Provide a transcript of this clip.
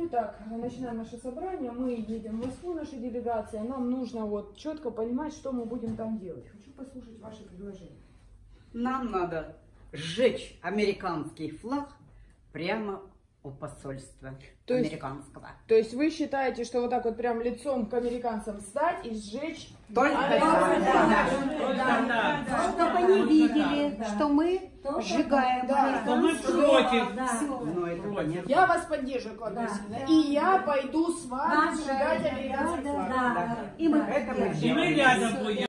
Ну и так, начинаем наше собрание. Мы едем в Москву, наша делегация. Нам нужно вот четко понимать, что мы будем там делать. Хочу послушать ваши предложения. Нам надо сжечь американский флаг прямо у посольства То есть- американского. То есть вы считаете, что вот так вот прям лицом к американцам стать и сжечь? Только А, так. Они видели, что мы сжигаем Да. Но мы против. Всё. Ну, это понятно. Я вас поддерживаю, Клавдия Да. Да. И я пойду с вами Да, сжигать да, американский да, флаг. да, да. И мы Это мы И мы рядом будем.